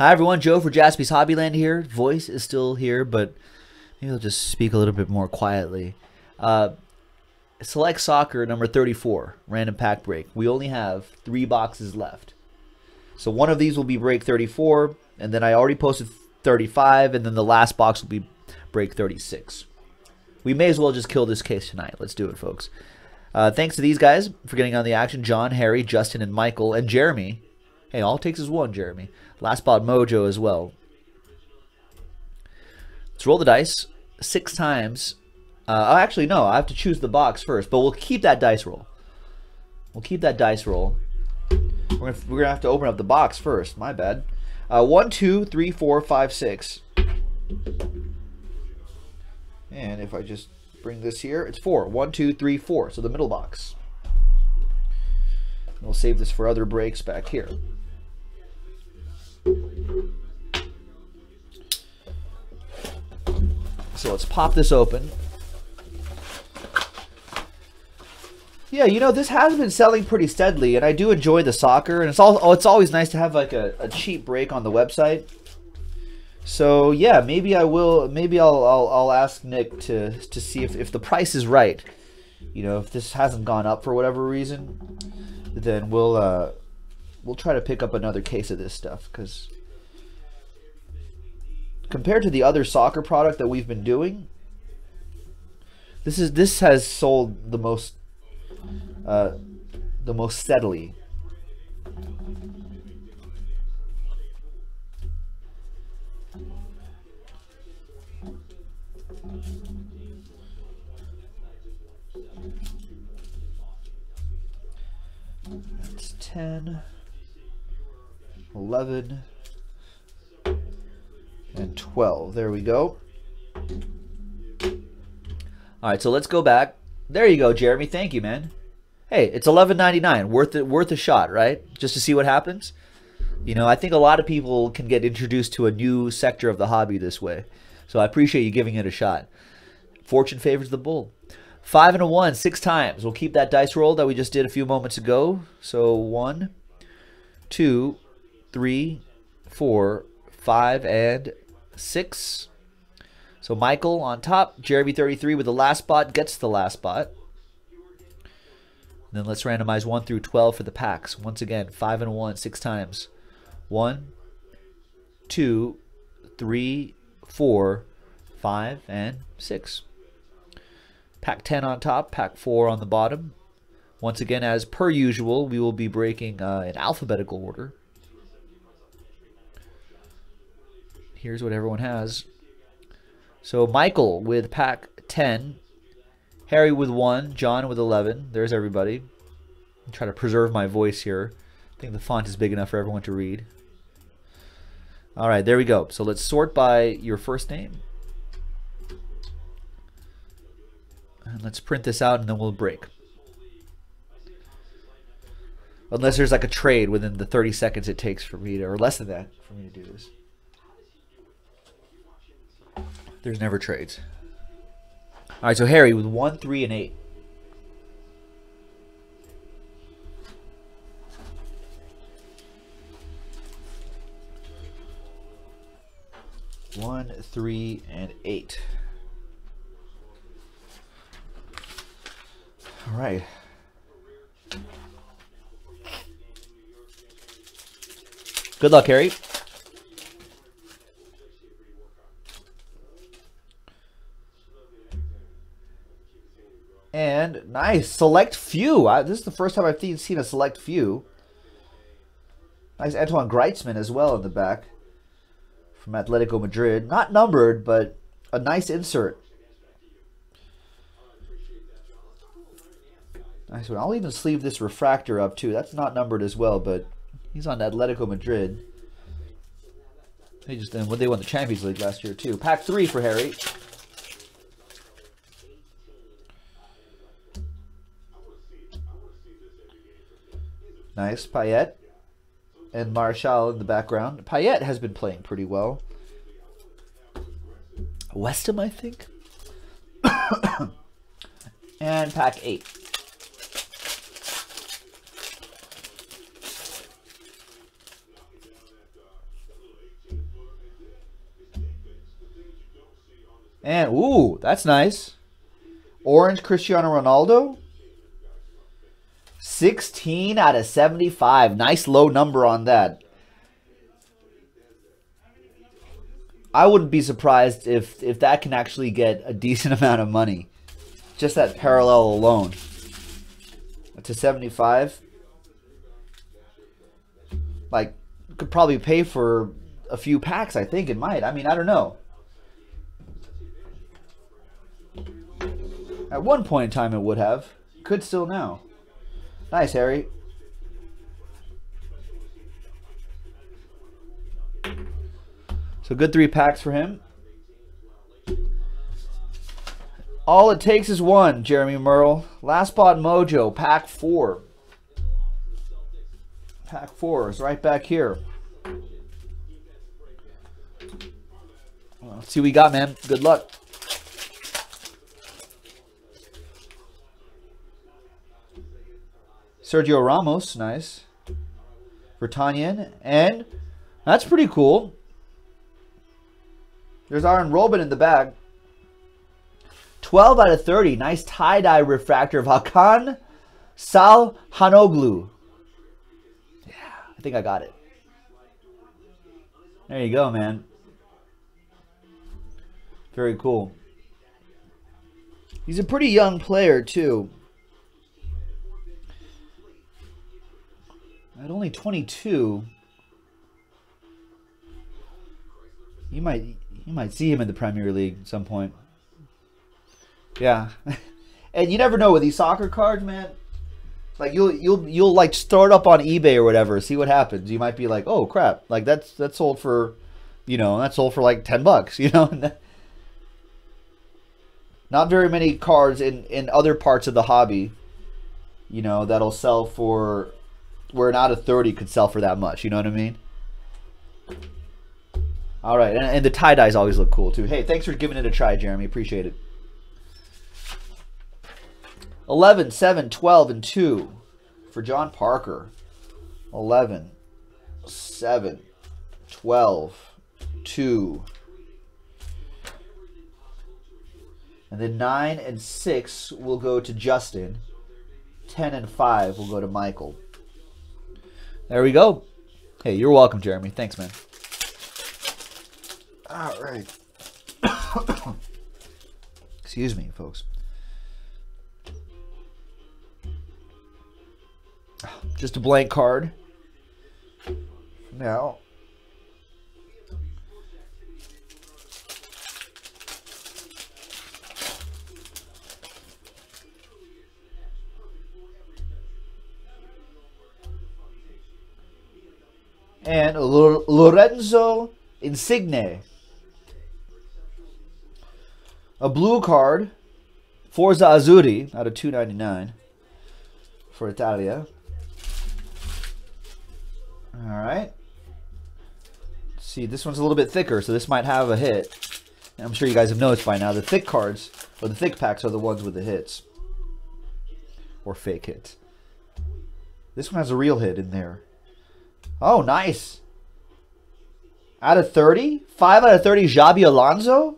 Hi everyone, Joe for Jaspy's Hobbyland here. Voice is still here, but maybe I'll just speak a little bit more quietly. Uh, select soccer number 34, random pack break. We only have three boxes left. So one of these will be break 34, and then I already posted 35, and then the last box will be break 36. We may as well just kill this case tonight. Let's do it, folks. Uh, thanks to these guys for getting on the action. John, Harry, Justin, and Michael, and Jeremy. Hey, all it takes is one, Jeremy. Last spot Mojo as well. Let's roll the dice six times. Uh, oh, actually, no. I have to choose the box first, but we'll keep that dice roll. We'll keep that dice roll. We're gonna, we're gonna have to open up the box first. My bad. Uh, one, two, three, four, five, six. And if I just bring this here, it's four. One, two, three, four. So the middle box. We'll save this for other breaks back here. So let's pop this open. Yeah, you know, this has been selling pretty steadily, and I do enjoy the soccer, and it's all oh, it's always nice to have like a, a cheap break on the website. So yeah, maybe I will maybe I'll I'll, I'll ask Nick to to see if, if the price is right. You know, if this hasn't gone up for whatever reason, then we'll uh we'll try to pick up another case of this stuff because compared to the other soccer product that we've been doing, this is this has sold the most uh, the most steadily. That's 10, 11, and 12. There we go. All right, so let's go back. There you go, Jeremy. Thank you, man. Hey, it's eleven ninety nine. Worth it. Worth a shot, right? Just to see what happens. You know, I think a lot of people can get introduced to a new sector of the hobby this way. So I appreciate you giving it a shot. Fortune favors the bull. Five and a one, six times. We'll keep that dice roll that we just did a few moments ago. So one, two, three, four, five, and six. So Michael on top, Jeremy 33 with the last spot gets the last spot. And then let's randomize 1 through 12 for the packs. Once again, 5 and 1, 6 times. 1, 2, 3, 4, 5, and 6. Pack 10 on top, pack 4 on the bottom. Once again, as per usual, we will be breaking uh, in alphabetical order. Here's what everyone has. So Michael with pack 10, Harry with 1, John with 11. There's everybody. I'm trying to preserve my voice here. I think the font is big enough for everyone to read. All right, there we go. So let's sort by your first name. And let's print this out and then we'll break. Unless there's like a trade within the 30 seconds it takes for me to, or less than that, for me to do this. There's never trades. All right, so Harry with 1, 3, and 8. One, three, and eight. All right. Good luck, Harry. And nice. Select few. I, this is the first time I've seen a select few. Nice Antoine Griezmann as well in the back from Atletico Madrid. Not numbered, but a nice insert. Nice one. I'll even sleeve this refractor up too. That's not numbered as well, but he's on Atletico Madrid. They just then they won the Champions League last year too. Pack three for Harry. Nice. Payet and Martial in the background. Payet has been playing pretty well. West Ham, I think. and pack eight. And, ooh, that's nice. Orange Cristiano Ronaldo. 16 out of 75. Nice low number on that. I wouldn't be surprised if if that can actually get a decent amount of money. Just that parallel alone. To 75. Like could probably pay for a few packs, I think it might. I mean, I don't know. At one point in time it would have. Could still now. Nice, Harry. So good three packs for him. All it takes is one, Jeremy Merle. Last spot mojo, pack four. Pack four is right back here. Well, let's see what we got, man. Good luck. Sergio Ramos, nice. Vertonghen, and that's pretty cool. There's Arjen Robben in the bag. 12 out of 30. Nice tie-dye refractor of Hakan Calhanoglu. Yeah, I think I got it. There you go, man. Very cool. He's a pretty young player, too. At only 22, you might you might see him in the Premier League at some point. Yeah. and you never know with these soccer cards, man. Like you'll you'll you'll like start up on eBay or whatever, see what happens. You might be like, "Oh crap, like that's that's sold for, you know, that's sold for like 10 bucks, you know." Not very many cards in in other parts of the hobby, you know, that'll sell for where out of 30 could sell for that much, you know what I mean? All right, and, and the tie dyes always look cool too. Hey, thanks for giving it a try, Jeremy. Appreciate it. 11, 7, 12, and 2 for John Parker. 11, 7, 12, 2. And then 9 and 6 will go to Justin. 10 and 5 will go to Michael. There we go. Hey, you're welcome, Jeremy. Thanks, man. All right. Excuse me, folks. Just a blank card. Now. And Lorenzo Insigne. A blue card, Forza Azzurri out of 299 for Italia. All right. Let's see, this one's a little bit thicker, so this might have a hit. And I'm sure you guys have noticed by now, the thick cards, or the thick packs, are the ones with the hits. Or fake hits. This one has a real hit in there. Oh, nice. Out of 30? 5 out of 30, Xabi Alonso?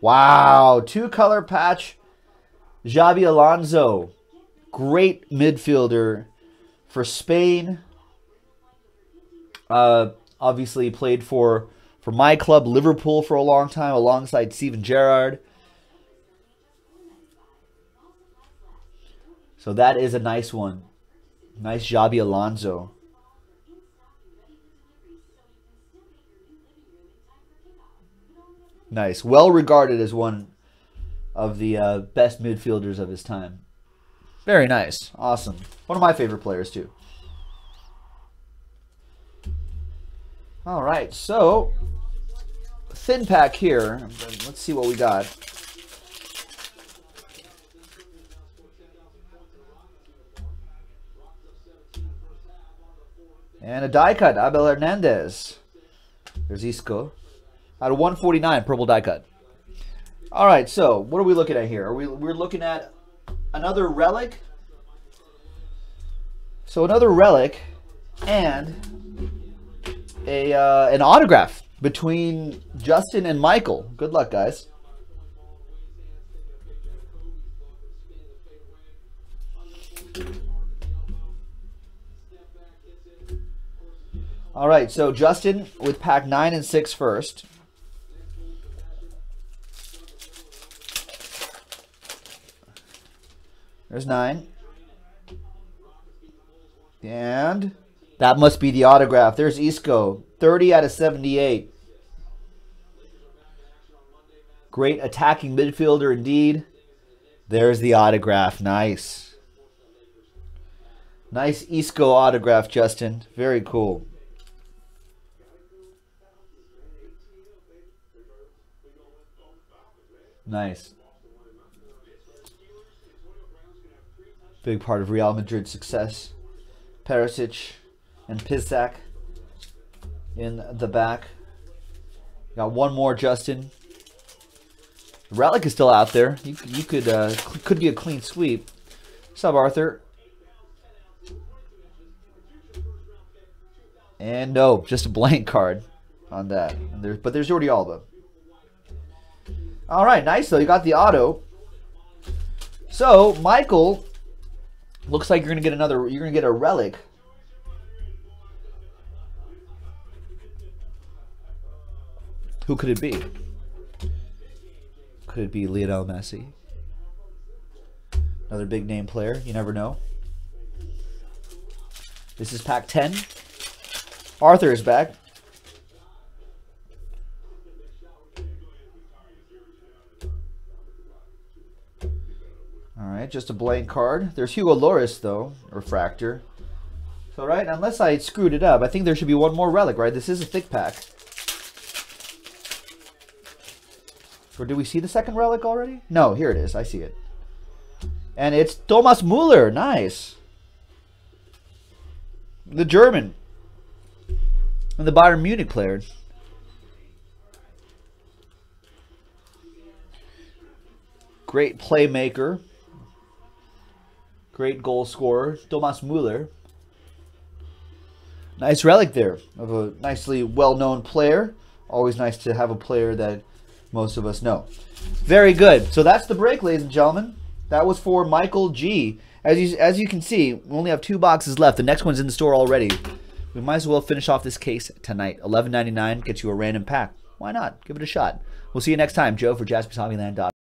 Wow, two color patch. Xabi Alonso, great midfielder for Spain. Uh, obviously played for for my club Liverpool for a long time alongside Steven Gerrard. So that is a nice one. Nice Xabi Alonso. Nice. Well regarded as one of the uh, best midfielders of his time. Very nice. Awesome. One of my favorite players, too. All right, so thin pack here. Let's see what we got. And a die cut, Abel Hernandez. There's Isco out of 149 purple die cut. All right, so what are we looking at here? Are we we're looking at another relic. So another relic and a uh, an autograph between Justin and Michael. Good luck, guys. All right, so Justin with pack nine and six first. There's nine. And that must be the autograph. There's Isco. 30 out of 78. Great attacking midfielder indeed. There's the autograph. Nice. Nice Isco autograph, Justin. Very cool. Nice. Big part of Real Madrid's success. Perisic and Piszczek in the back. Got one more, Justin. Relic is still out there. You, you could uh, could be a clean sweep. Up, Arthur? And no, just a blank card on that. There's, but there's already them. All right, nice though. You got the auto. So Michael, looks like you're gonna get another. You're gonna get a relic. Who could it be? Could it be Lionel Messi? Another big name player. You never know. This is pack 10. Arthur is back. Right, just a blank card. There's Hugo Lloris, though, refractor. So, right, unless I screwed it up, I think there should be one more relic, right? This is a thick pack. Or do we see the second relic already? No, here it is. I see it. And it's Thomas Muller. Nice. The German. And the Bayern Munich player. Great playmaker. Great goal scorer. Thomas Muller. Nice relic there of a nicely well-known player. Always nice to have a player that most of us know. Very good. So that's the break, ladies and gentlemen. That was for Michael G. As you as you can see, we only have two boxes left. The next one's in the store already. We might as well finish off this case tonight. Eleven ninety nine gets you a random pack. Why not? Give it a shot. We'll see you next time. Joe for JaspysHobbyland.com.